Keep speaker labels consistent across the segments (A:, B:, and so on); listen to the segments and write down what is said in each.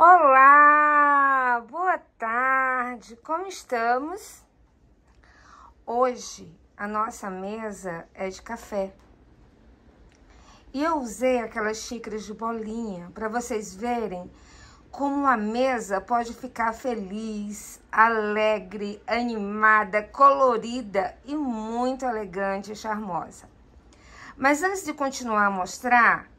A: Olá, boa tarde, como estamos? Hoje a nossa mesa é de café. E eu usei aquelas xícaras de bolinha para vocês verem como a mesa pode ficar feliz, alegre, animada, colorida e muito elegante e charmosa. Mas antes de continuar a mostrar,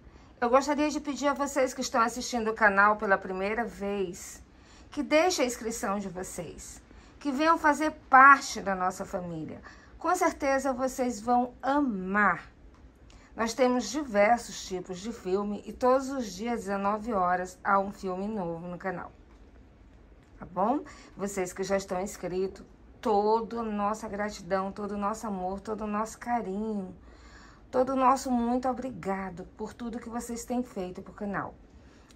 A: eu gostaria de pedir a vocês que estão assistindo o canal pela primeira vez que deixem a inscrição de vocês, que venham fazer parte da nossa família. Com certeza vocês vão amar. Nós temos diversos tipos de filme e todos os dias, 19 horas, há um filme novo no canal. Tá bom? Vocês que já estão inscritos, toda nossa gratidão, todo o nosso amor, todo o nosso carinho Todo o nosso muito obrigado por tudo que vocês têm feito para o canal.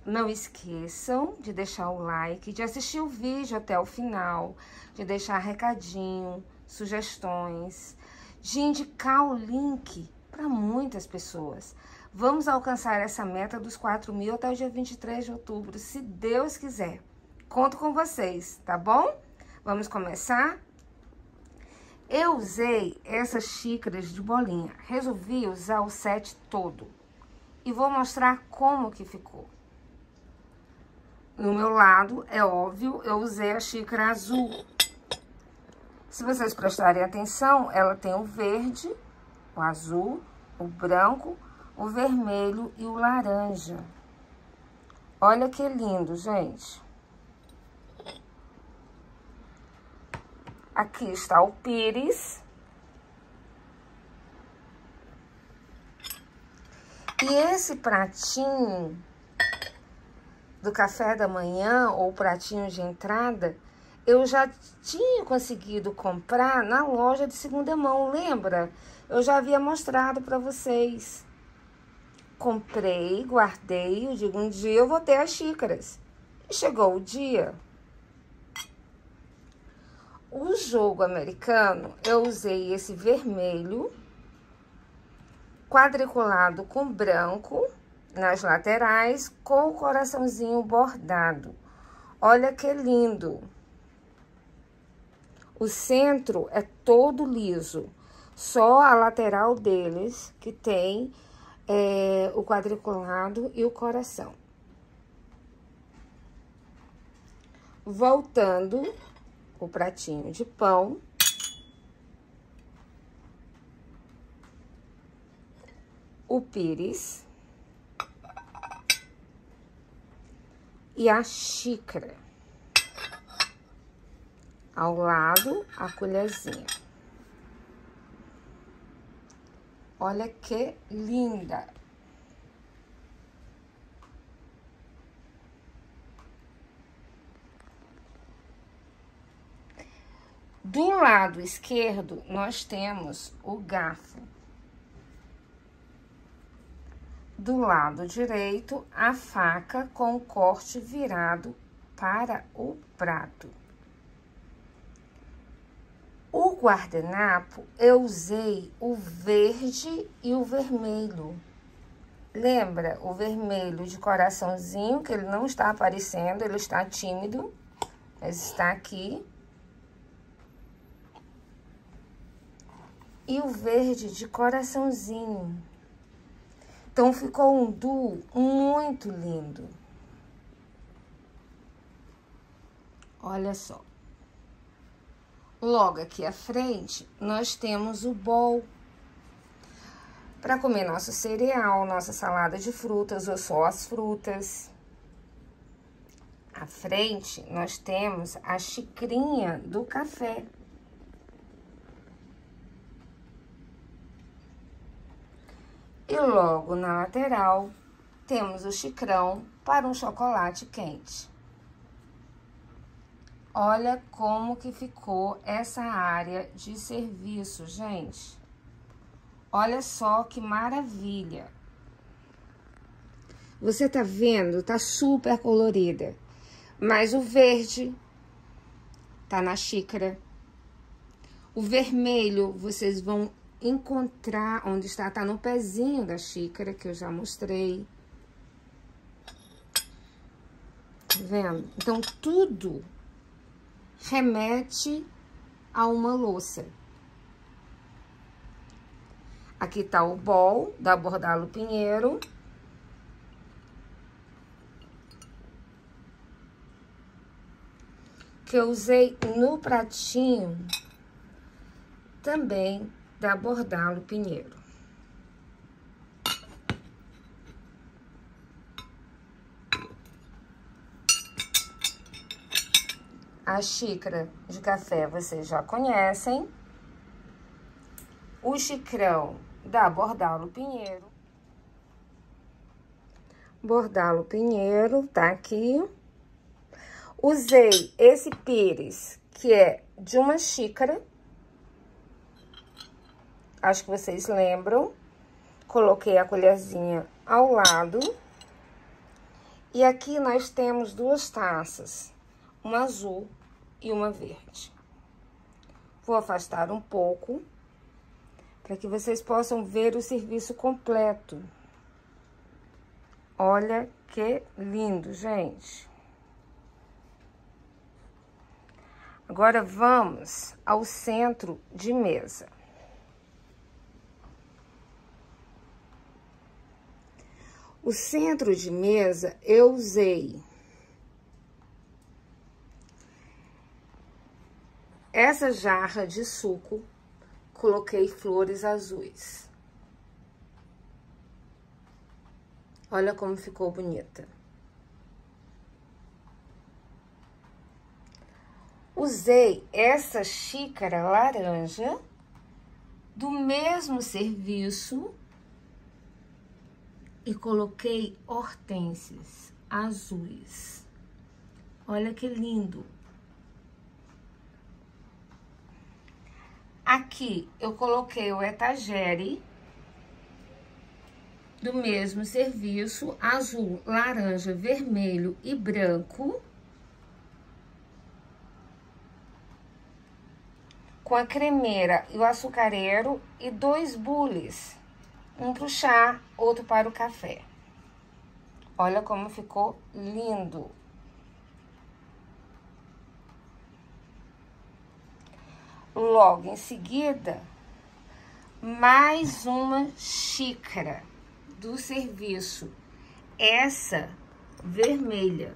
A: Não esqueçam de deixar o like, de assistir o vídeo até o final, de deixar recadinho, sugestões, de indicar o link para muitas pessoas. Vamos alcançar essa meta dos 4 mil até o dia 23 de outubro, se Deus quiser. Conto com vocês, tá bom? Vamos começar? Eu usei essas xícaras de bolinha. Resolvi usar o set todo. E vou mostrar como que ficou. No meu lado, é óbvio, eu usei a xícara azul. Se vocês prestarem atenção, ela tem o verde, o azul, o branco, o vermelho e o laranja. Olha que lindo, gente. Aqui está o pires. E esse pratinho do café da manhã ou pratinho de entrada, eu já tinha conseguido comprar na loja de segunda mão, lembra? Eu já havia mostrado para vocês. Comprei, guardei, eu digo, um dia eu vou ter as xícaras. E chegou o dia, o jogo americano, eu usei esse vermelho quadriculado com branco nas laterais com o coraçãozinho bordado. Olha que lindo! O centro é todo liso, só a lateral deles que tem é, o quadriculado e o coração. Voltando o pratinho de pão. O pires. E a xícara. Ao lado, a colherzinha. Olha que linda! Do lado esquerdo, nós temos o garfo. Do lado direito, a faca com o corte virado para o prato. O guardanapo, eu usei o verde e o vermelho. Lembra o vermelho de coraçãozinho, que ele não está aparecendo, ele está tímido, mas está aqui. E o verde de coraçãozinho. Então, ficou um duo muito lindo. Olha só. Logo aqui à frente, nós temos o bowl. Para comer nosso cereal, nossa salada de frutas ou só as frutas. À frente, nós temos a xicrinha do café. E logo na lateral, temos o xicrão para um chocolate quente. Olha como que ficou essa área de serviço, gente. Olha só que maravilha. Você tá vendo? Tá super colorida. Mas o verde tá na xícara. O vermelho, vocês vão encontrar onde está, tá no pezinho da xícara, que eu já mostrei. Tá vendo? Então, tudo remete a uma louça. Aqui tá o bol da Bordalo Pinheiro. Que eu usei no pratinho também da Bordalo Pinheiro. A xícara de café vocês já conhecem. O xicrão da Bordalo Pinheiro. Bordalo Pinheiro, tá aqui. Usei esse pires, que é de uma xícara. Acho que vocês lembram. Coloquei a colherzinha ao lado. E aqui nós temos duas taças uma azul e uma verde. Vou afastar um pouco, para que vocês possam ver o serviço completo. Olha que lindo, gente. Agora, vamos ao centro de mesa. O centro de mesa eu usei Essa jarra de suco, coloquei flores azuis. Olha como ficou bonita. Usei essa xícara laranja do mesmo serviço e coloquei hortênsias azuis. Olha que lindo. Aqui eu coloquei o etagere do mesmo serviço, azul, laranja, vermelho e branco. Com a cremeira e o açucareiro e dois bules. Um para o chá, outro para o café. Olha como ficou lindo. Logo em seguida, mais uma xícara do serviço, essa vermelha.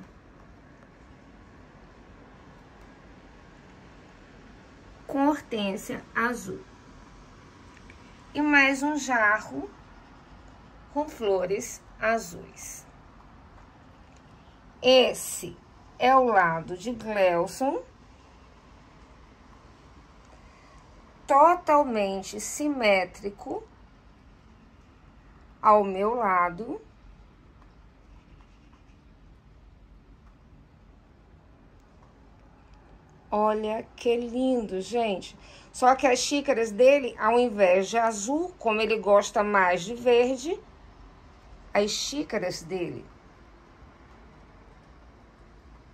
A: Com hortência azul. E mais um jarro com flores azuis. Esse é o lado de Glelson totalmente simétrico ao meu lado. Olha que lindo, gente. Só que as xícaras dele, ao invés de azul, como ele gosta mais de verde, as xícaras dele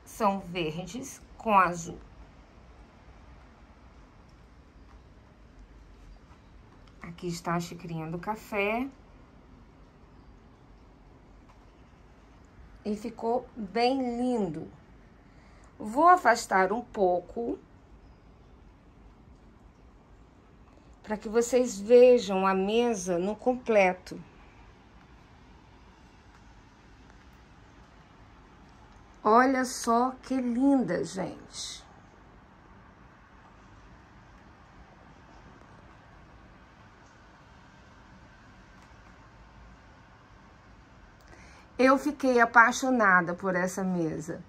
A: são verdes com azul. Aqui está a xicrinha do café. E ficou bem lindo. Vou afastar um pouco. Para que vocês vejam a mesa no completo. Olha só que linda, gente. Eu fiquei apaixonada por essa mesa.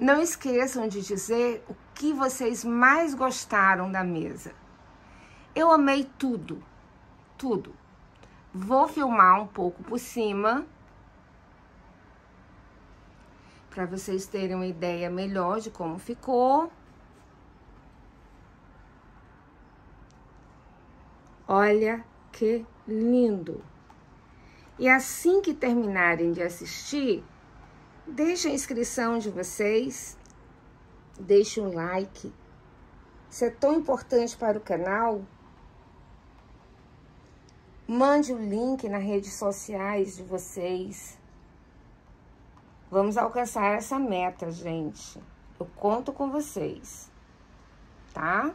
A: Não esqueçam de dizer o que vocês mais gostaram da mesa. Eu amei tudo, tudo. Vou filmar um pouco por cima para vocês terem uma ideia melhor de como ficou. Olha que lindo! E assim que terminarem de assistir, deixe a inscrição de vocês, deixe um like. Isso é tão importante para o canal. Mande o link nas redes sociais de vocês. Vamos alcançar essa meta, gente. Eu conto com vocês, tá?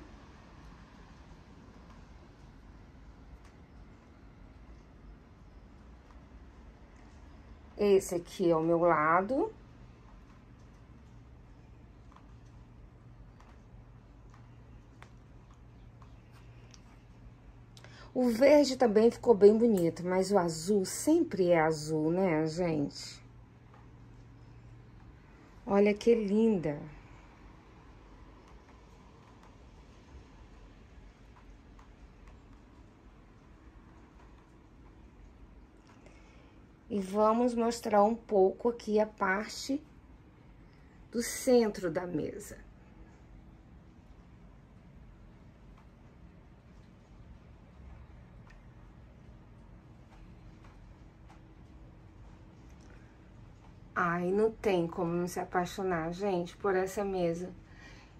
A: Esse aqui é o meu lado. O verde também ficou bem bonito, mas o azul sempre é azul, né, gente? Olha que linda. E vamos mostrar um pouco aqui a parte do centro da mesa. Ai, não tem como não se apaixonar, gente, por essa mesa.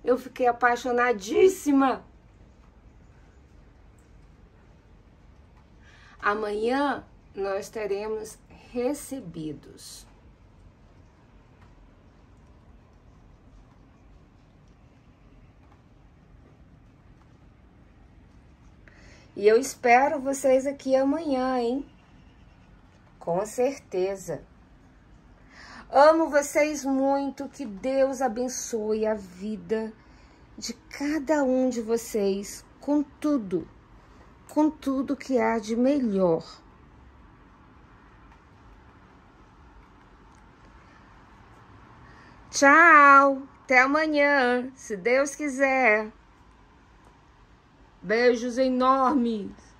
A: Eu fiquei apaixonadíssima. Amanhã nós teremos recebidos. E eu espero vocês aqui amanhã, hein? Com certeza. Amo vocês muito, que Deus abençoe a vida de cada um de vocês com tudo, com tudo que há de melhor. Tchau, até amanhã, se Deus quiser. Beijos enormes.